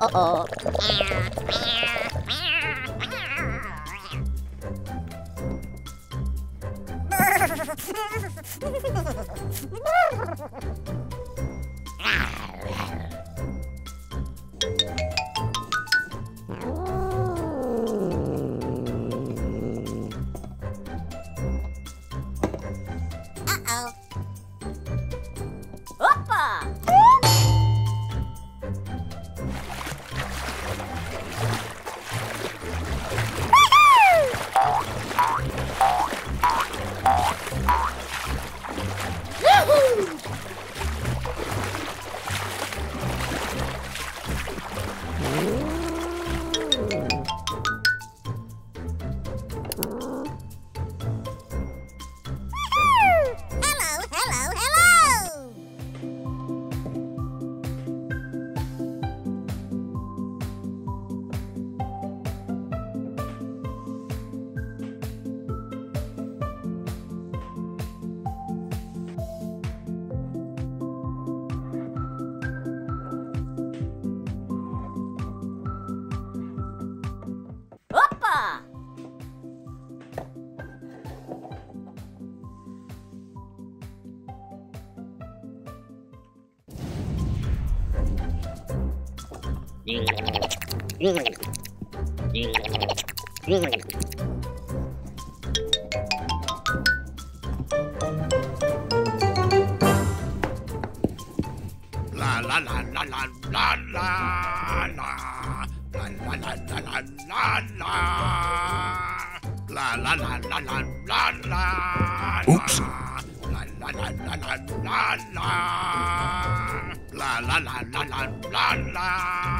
Uh-oh. Oops. La la la la la la la. La la la la la la la la. La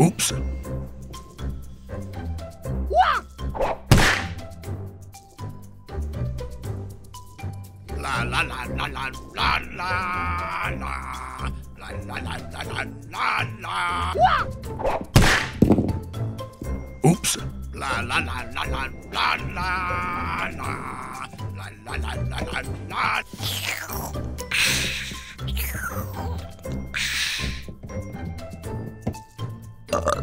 Oops. Wah! La la la la la la la la. La la la la la la la. Wah! Oops. La la la la la la la la. La la la la la la. Uh.